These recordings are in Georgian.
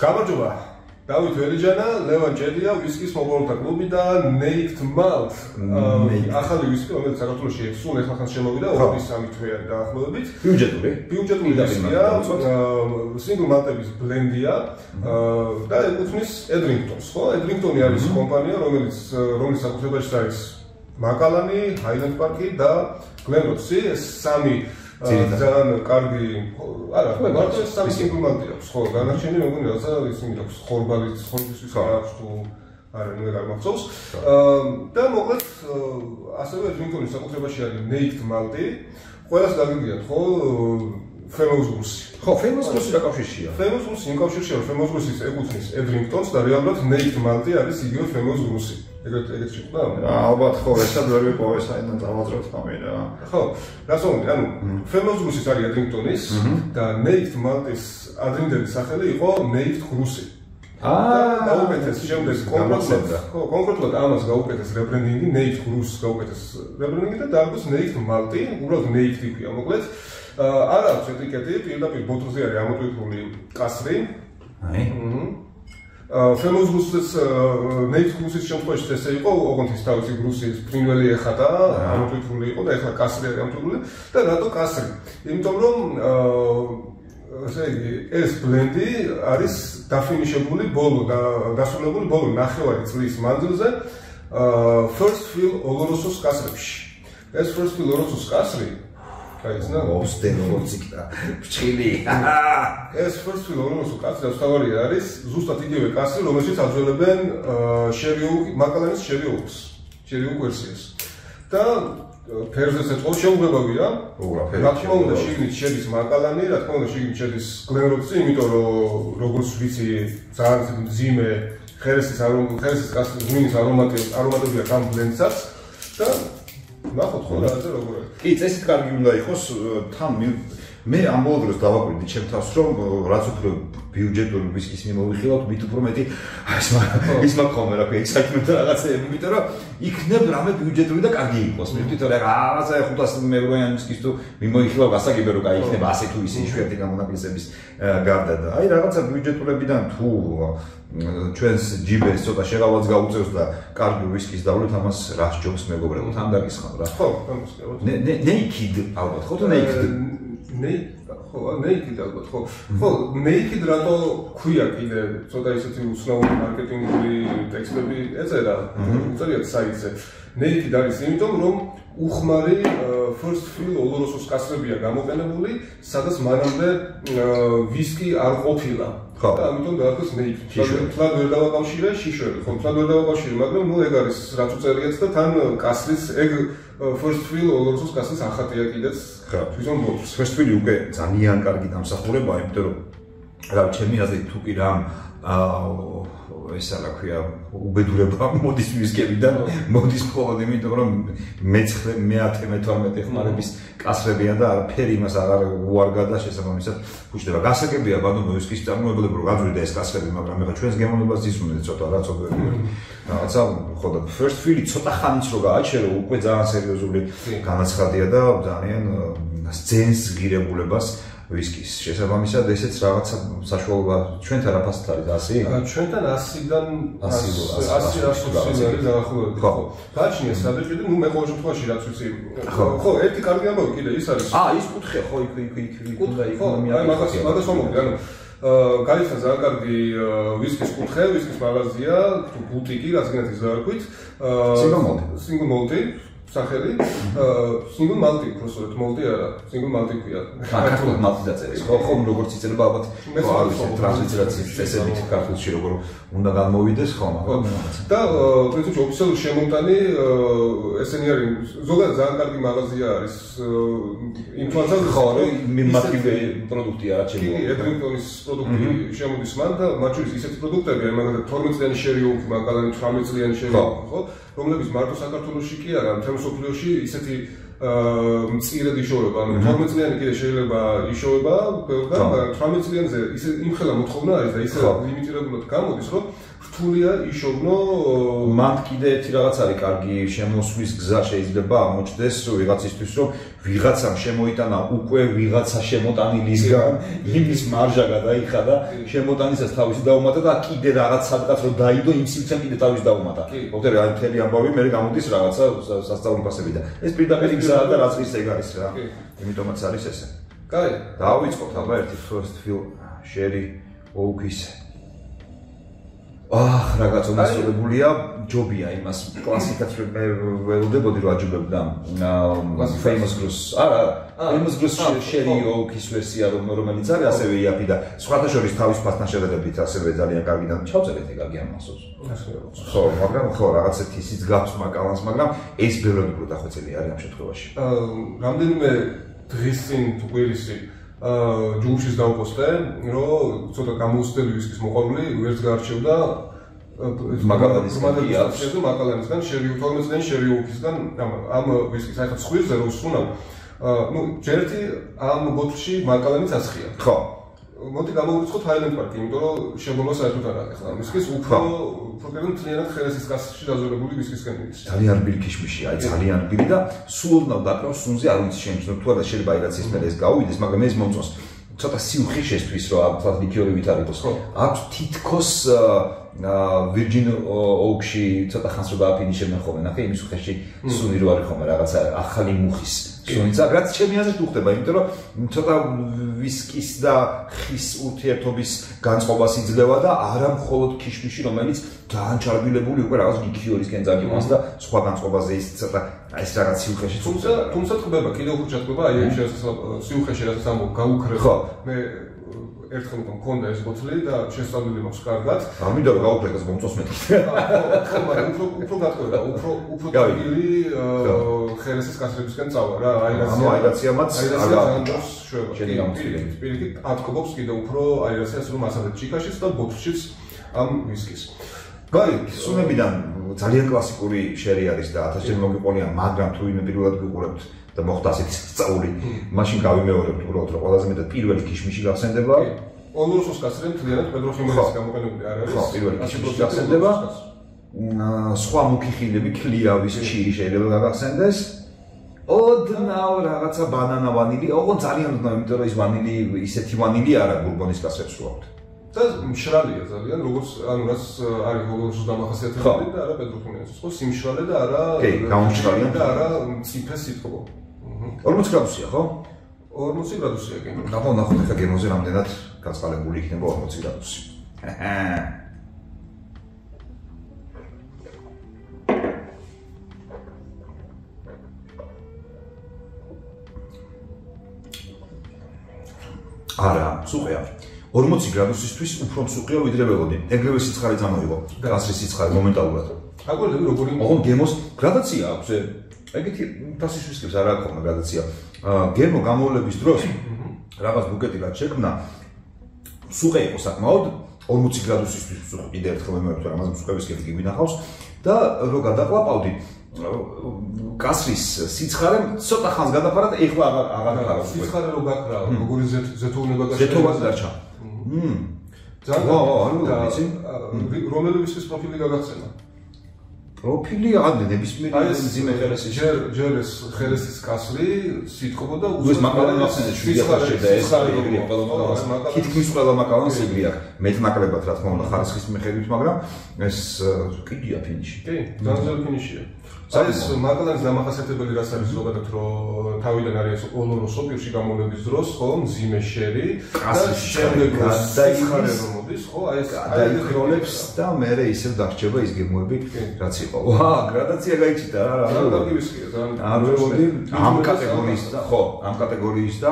გამარჯობა. დავით ველიჯანა, ლევან ჭედია, ვისკის მომავალთა კლუბი და Naked Malt. ახალი ვისკი, რომელიც საქართველოში სულ ეხლა შემოვიდა, 23 თვეა დაახლოებით. ბიუჯეტური. ბიუჯეტური ვისკია, single malt-ების ბლენდია და ეკუთვნის Edrington-ს, ხო? Edrington-ი არის კომპანია, რომელიც რომლის საკუთრებაში არის მაკალანი, Highland Park-ი და Glenrothes. ეს სამი ძალიან კარგი არა ხო მარტო ეს სამი სიმპლიმენტი აქვს ხო განარჩენი მეგონი რაცა ისინი აქვს ხორბალი ხორბისთვის აქვს თუ არა ნუ არ მახსოვს. და მოკლედ ასევე დრინკონის საკუთრებაში არის ნეიქტ მალტი ყველას გაგიგიათ ხო? groups ხო groups რა კავშირშია? Groups იმ კავშირშია groups-ის ეკუთვნის edrington-ს და რეალურად ნეიქტ მალტი არის იგივე groups-ი ეგრეთ ეგრეთ შეხვდა? ალბათ ხო, ესა ვერ ვიპოვე საერთოდ დავაძროთ თამი რა. ხო, გასაუბრე, ანუ famous groups არის Adrington-ის და Next Maltes ადრინდელი სახელი იყო Next Groups-ი. აა, გაუკეთეს შემდეგ კონკრეტულად, ხო, კონკრეტულად ამას გაუკეთეს rebranding-ი, Next Groups გაუკეთეს rebranding-ი და დაარქვეს Next Malte, უბრალოდ Next ტიპია, მოკლედ. აა, არა აქვს ეტიკეტი, პირდაპირ ბოთლზე არის ამოტვიფრული კასრი. აი. აჰა. Famous groups next groups-ის შემთხვევაში ესე იყო, ოღონდ ის თავისი groups-ის ფრინველი ეხადა, ამოტვიფრული იყო და ეხლა კასრი არის ამოტვიფრული და რატო კასრი? იმიტომ რომ ესე იგი ეს ბლენდი არის დაფინიშებული ბოლო და დასრულებული ბოლო ნახევარი წლის მანძილზე first fill olorosos კასრებში. ეს first fill olorosos კასრი გაიცნა? ოსტენ როგორც იქნა. ფრჩილი. ეს fill რომელიც კაცი დასთავარი არის, ზუსტად იგივე კაცი, რომელშიც აძველებენ შერიუკ მაკალანის შერიუკს, შერიუკ ვერსიას. და ფერზე წეწყო შეუგებავია. უბრალოდ ფერი. რა თქმა უნდა, შიგნით შედის მაკალანი, რა თქმა უნდა, შიგნით შედის გლენროქსი, იმიტომ რომ როგორც ვიცი, ძალიან მძიმე ხერესის არომატი, ხერესის კაცის ღვინის არომატი, არომატებია ამ ბლენდსაც და ნახოთ ხო რა. ზე როგორ არის? კი წესით კარგი უნდა იყოს თან მე ამ ბოლო დროს დავაკვირდი ჩემ თავს რომ რაც უფრო ბიუჯეტური ვისკის მიმოვიხილავთ მით უფრო მეტი ის ის მაგხომე რა ქვია ექსაიტმენტ რაღაცეები იმიტომ რომ იქნებ რამე ბიუჯეტური და კარგი იყოს. მე ვთვითონ რა რაღაცა 500 მევროიანი ვისკის თუ მიმოიხილავ გასაგებია რომ გაიქნება ასე თუ ისე იშვიათი გამონაკლისების გარდა და. აი რაღაცა ბიუჯეტურებიდან თუ ჩვენს ჯიბეს ცოტა შეღავაც გაუწევს და კარგი ვისკის დავლეთ ამას რა ჯობს მეგობრებო თან დაგისხავ რა. ხო გამოსკევოთ ნე ნე ნეიქიდ ალბათ ხო თუ ნეიქიდ ხო ნეიქიდ ალბათ ხო ხო ნეიქიდ რატო ქვია კიდე? ცოტა ისეთი უცნაური მარკეტინგული ტექსტები ეწერა უწერიათ საიტზე. ნეიქიდ არის იმიტომ რომ უხმარი first fill olorosos კასრებია გამოყენებული სადაც მანამდე ვისკი არ ყოფილა. ხო. და ამიტომ დაარქვეს ნეიქი თლად ვერ დავაკავშირე შიშველი ხო თლად ვერ დავაკავშირე მაგრამ ნუ ეგ არის რაც უწერიათ და თან კასრის ეგ first fill olorosos კასრის ახატია კიდეც. თვითონ ბოლოს first fill უკვე ძალიან კარგი დამსახურებაა იმიტომ რომ რა ჩემი აზრით თუ კი რამ ესა რა ქვია უბედურება მოდის ვისკებიდან მოდის მხოლოდ იმიტომ რომ მე-9 მე-10 მე-12 ხმარების კასრებია და არაფერი იმას აღარ უარგა და შესაბამისად ფუჭდება. გასაგებია ბანო ვისკის წარმოებლები რომ გაძვირდა ეს კასრები მაგრამ ეხლა ჩვენს გემოვნებას ისუნეთ ცოტა რა ცოტა რაღაცა ხო და first fill-ი ცოტა ხანიც რო გააჩერო უკვე ძალიან სერიოზული განაცხადია და ძალიან სცენს ღირებულებას ვისკის შესაბამისად ესეც რაღაცა საშუალება ჩვენთან რაფასთ არის 100? ჩვენთან 100-დან 100-100 დაახლოებით ხო. გაჩნია სადაჭედი ნუ მე ყოველ შემთხვევაში რაც ვიცი. ხო. ერთი კარგი ამბავი კიდე ის არის აა ის კუთხე ხო იქ იქ იქ უნდა ეკონომია აი მაგას მაგას ვამბობ ანუ გაიხსნა ძალიან კარგი ვისკის კუთხე ვისკის მაღაზია თუ ბუტიკი რაც გინდათ ის დაარქვით single malt single malt სახელი? single multi crossover multi არა single multi ქვია. ქართულად multi დაწერეს ხო ხო როგორც იწერება ალბათ ხო არ ვიცი ტრანსლიცირაციის წესებით ქართულში როგორ უნდა გამოვიდეს ხო მაგრამ და პრინციპში ოფიციალური შემონტანი ესენი არის ზოგადად ძალიან კარგი მაღაზია არის ინფორმაცია ხო მათი პროდუქტია რა ჩემი კი ედრინგტონის პროდუქტი შემოდის მან და მათ შორის ისეთი პროდუქტები აი მაგალითად 12 წლიანი შერიო მაგალითად 18 წლიანი შერიო ხო რომლებიც მარტო საქართველოსში კი არა მთელ მსოფლიოში ისეთი მწირად იშოვება, ანუ 12 წლიანი კიდე შეიძლება იშოვება, და 18 წლიანზე ისე იმხელა მოთხოვნა არის და ისე ლიმიტირებულად გამოდის, რომ რთულია იშოვნო მათ კიდე ერთი რაღაც არის კარგი შემოსვლის გზა შეიძლება აღმოჩნდეს ვიღაცისთვის, რომ ვიღაცამ შემოიტანა უკვე ვიღაცა შემოტანილისგან იმის მარჟა გადაიხადა შემოტანისას თავისი დაუმატა და კიდე რაღაც სადღაც რომ დაიდო იმ სივრცემ კიდე თავისი დაუმატა. ოღონდ რა მთელი ამბავი მე გამოდის რაღაცა სასწავლო ფასები და ეს პირდაპირ იმსაა და რაც ის ეგ არის რა. იმიტომაც არის ესე კაი დავიწყოთ აბა ერთი first feel share ოუქის აх, რაღაც უმასწორებულია, ჯობია იმას კლასიკაც მე ველოდებოდი რომ აჯობებდა famous groups. არა, famous groups share ოუქის ვერსია რომელიც არის ასევე იაფი და სხვათა შორის თავის ფასთან შედარებით ასევე ძალიან კარგი და ჩავწერეთ ეგ აგი ამასოს. ხო, მაგრამ ხო, რაღაც ერთი ისიც გაქვს მაკალანს, მაგრამ ეს ბევრად უფრო დახვეწილი არის ამ შემთხვევაში. აა, რამდენიმე დღის წინ თუ კვირისი ჯულშის დავპოსტე, რომ ცოტა გამოუსწრებელი ვისკის მოყვარული ვერც გარჩევდა მაგალითად მაგალითად მაგალითად შერი თორმეტიდან შერი ოფისგან ამ ამ ვისკის აი ხა ხვირზე რომ სუნავ ნუ ჯერტი ამ ბოთლში მაგალითად ასხია. ხო მოდი გამოვიწყოთ ჰაილენდ პარკი, იმიტომ რომ შემოვა საერთოდ არ არის ახლა. ვისკის უფრო პრობლემა თლიანად ხელესის გასში დაზოლებული ვისკისგან ის. ძალიან რბილი ქიშმიში, აი ძალიან რბილი და სულ უნდა დაკრავ სუნზე არ ვიცი შემიძლია თუ არა შეიძლება რაც ის მე ეს გავუვიდეს, მაგრამ ეს მომწონს. ცოტა სიუხი შეთვის რომ ამ ფაქტ ლიქიორი ვითარებოს. აქვს თითქოს ვირჯინ ოუქში ცოტა ხანს რო დააფინიშებენ ხოლმე, ნახე იმის ხეში სუნი რო არის ხოლმე რაღაცა ახალი მუხის. სუნიცა რაც ჩემი აზრით უხდება, იმიტომ რომ ცოტა ვისკის და ხის ურთიერთობის განწყობას იძლევა და არა მხოლოდ ქიშმიში, რომელიც ძალიან ჩარბილებული უკვე რაღაც ლიქიორისკენ წაგიმას და სხვა განწყობაზე ის ცოტა აი ეს რაღაც სიუხეში თუმცა თუმცა ხდება კიდევ უფრო ჩატკბება აი ეს სიუხეში რაც ამ გაუქრება მე ერთხელ უკვე მქონდა ეს ბოთლი და შესწავლილი მაქვს კარგად. ამიტომ გაუფრეს მომწონს მე. ხო, მაგრამ უფრო უფრო გატყობა, უფრო უფრო ტკბილი ხერესის კასრებისგან წავა რა, აი რა. ანუ აი რაციამაც აგავს შვება. შედი გამწირე. პირიქით ატკბობს კიდე უფრო აი რაციას რომ ასადე ჩიკაშიც და ბოთლშიც ამ ვისკის. გაი, სუნებიდან ძალიან კლასიკური შერი არის და 1000 ჯერ მოგიყოლია, მაგრამ თუ იმე პირველად გიყურებთ და მოხდა ასეთი სწაული. მაშინ გავიმეორებ უბრალოდ რომ ყველაზე მეტად პირველი ქიშმიში გახსენდება. ოლურსოს კასრე მთლიანად პედრო ხიმელის გამოყენებული არ არის. ხო, პირველი ქიშმიში გახსენდება. სხვა მუქიხილები ქლიავის ჩირი შეიძლება გაგახსენდეს. ოდნავ რაღაცა ბანანა ვანილი, ოღონ ძალიან ოდნავ, იმიტომ რომ ის ვანილი ისეთი ვანილი არა გურბონის კასრებს რო აქვს. და მშრალია ძალიან, როგორც ანუ რაც არის ოლურსოს დამახასიათებელი და არა პედრო ხიმელის. ხო, სიმშრალე და არა კი, გამომშრალია და არა ციფე სიტყვა. 40 გრადუსია, ხო? 40 გრადუსია კი. ნახო, ნახო, ხა გემოზე რამდენად გაწყალებული იქნება 40 გრადუსი. არა, სუყია. 40 გრადუსისთვის უფრო მსუყია ვიდრე ველოდი. ეგრევე სიცხარე წამოიღო. გასრის სიცხარე მომენტალურად. აკვირდები როგორი? ოღონ გემოს გრადაცია აქვს. ეგეთი ფასის ვისკებს არ აქვს ხოლმე გადაცია. გემო გამოვლების დროს რაღაც ბუკეტი რაც შექმნა სუყე იყო საკმაოდ 40 გრადუსისთვის სუყე კიდე ერთხელ მემართ რომ ამაზე სუყების კეთი კი მინახავს და რო გადაყლაპავდი კასრის სიცხარე ცოტა ხანს გადაფარა და ეხლა აღარ აღარ ხარ სიცხარე რო გაქრა როგორი ზეთოვნება გაშა ზეთოვას დარჩა. მმ. ძალიან და რომელი ვისის პროფილი გაგაცემა პროფილი ადრე ნებისმიერი მძიმე ხერესის ჯერ ჯერ ეს ხერესის კასრი სიტყვა და უზეს მაკალან ახსენე შვიდახარში და ეს არის ეგრე ყველა თითქმის ყველა მაკალანს ეგრე აქვს მეტ ნაკლებად რა თქმა უნდა ხარისხის მიხედვით მაგრამ ეს კიდია ფინიში. კი ძალიან ფინიშია. აი ეს მაგალითად დამახასიათებელი რაც არის ზოგადად რომ თავიდან არის ოლოროს ოპირში გამოვლების დროს ხო მძიმე შერი და შემდეგ დაიხარე მოდის ხო აი ეს დაიქროლებს და მე ისევ დარჩება ის გემოები რაც იყო. ვა გრადაცია გაიჩიტა რა რა კარგი ვისკია ძალიან არ ვეღოდი ამ კატეგორიის და ხო ამ კატეგორიის და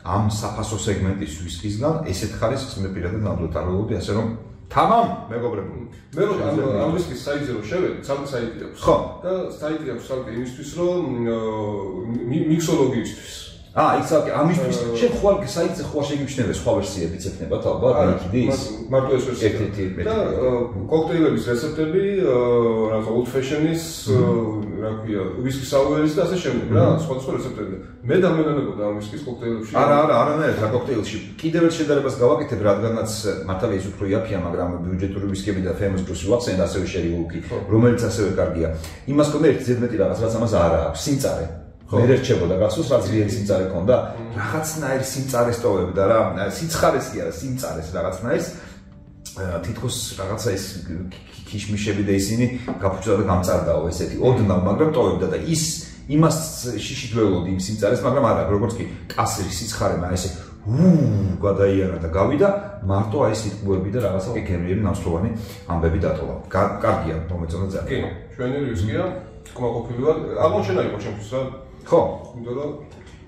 ამ საფასო სეგმენტის ვისკისგან ესეთ ხარისხს მე პირადად ნამდვილად არ ვეღოდი ასე რომ თამამ მეგობრებო მე რო ამ ამ ვისკის საიტზე რო შევედი ცალკე საიტი აქვს. ხო. და საიტი აქვს ცალკე იმისთვის რომ მიქსოლოგიისთვის აა ის ცალკე ამისთვის შენ ხვალ საიტზე ხვალ შეგიმჩნევე სხვა ვერსიებიც ექნებათ ალბათ აი კიდე ის მარტო ეს ვერსია. ერთ-ერთი და კოქტეილების რეცეპტები რაღაცა old fashion-ის რა ქვია ვისკის საუერის და ასე შემდეგ რა სხვა სხვა რეცეპტები. მე დამენანებოდა ამ ვისკის კოქტეილებში. არა არა არანაირად რა კოქტეილში. კიდევ ერთ შედარებას გავაკეთებ რადგანაც მართალია ის უფრო იაფია მაგრამ ბიუჯეტური ვისკები და famous plus ვახსენ ასევე შერი ულკი რომელიც ასევე კარგია. იმას კონდა ერთი ზედმეტი რაღაც რაც ამას არა აქვს სიმწარე მე რჩებოდა გახსოვს რა ძლიერი სიმწარე ქონდა რაღაცნაირი სიმწარე სტოვებდა რა სიცხარეს კი არა სიმწარეს რაღაცნაირს თითქოს რაღაცა ის ქიშმიშები და ისინი გაფუჭდა და გამწარდაო ესეთი ოდნავ მაგრამ ტოვებდა და ის იმას შიში დველოდი იმ სიმწარეს მაგრამ არა როგორც კი კასრი სიცხარე მა ესე უ გადაიარა და გავიდა მარტო აი სიტყვები და რაღაცა გენერალური ნამსხვრევანი ამბები დატოვა. კარგია, მომეწონა ძალიან. კი, ჩვენი რისკია, კმაყოფილი ვარ. აღმოჩენა იყო ჩემთვის რა. ხო. იმიტომ რომ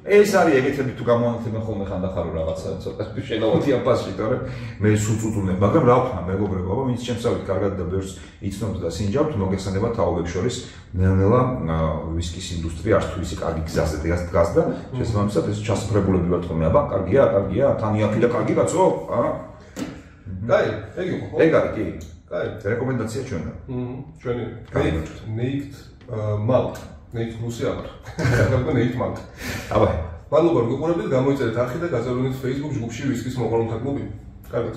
ეს არის ეგეთები თუ გამოანათებენ ხოლმე ხანდახარო რაღაცა ცოტა შენავათი აფასში თორე მე სულ წუწუნებ მაგრამ რა ვქნა მეგობრებო აბა ვინც ჩემსავით კარგად და ბევრს იცნობთ და სინჯავთ მოგეხსენება თაობებს შორის ნელ-ნელა ვისკის ინდუსტრია არც თუ ისე კარგი გზაზე დგას და შესაბამისად ეს ჩასაფრებულები ვართ ხოლმე. აბა კარგია კარგია თანიაფი და კარგი კაცო ა კაი ეგ იყო ხო? ეგ არის კი. კაი. რეკომენდაცია ჩვენა მმ ჩვენი ნეიქტ მალტ ნეიქ რუსი აქვს. ახლა ნეიქ მაგ. აბა. მადლობა რომ გიყურებთ, გამოიწერეთ არხი და გაზარდეთ Facebook ჯგუფში ვისკის მოყოლთა კლუბი. კარგად.